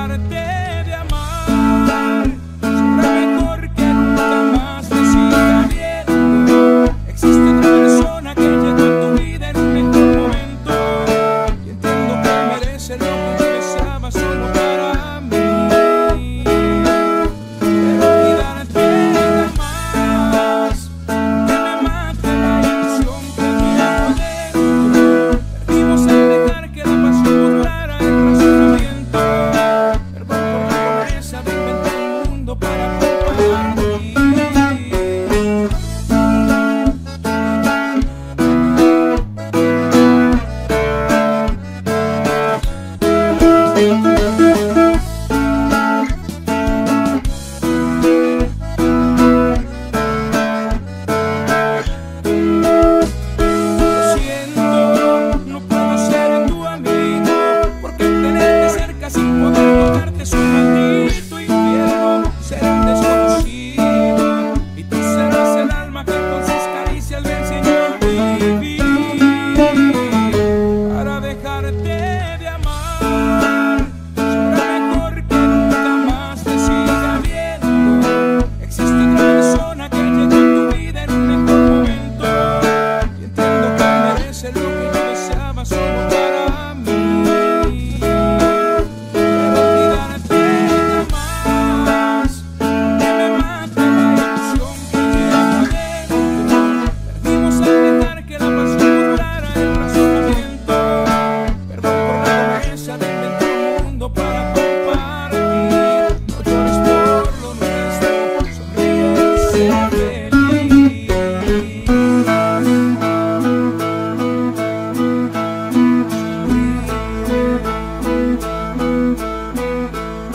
Será mejor que nunca más te siga viendo. Existe otra persona que llegó a tu vida en este momento. Y entiendo que merece lo que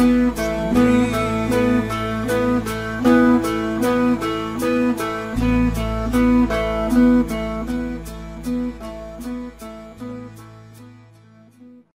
Thank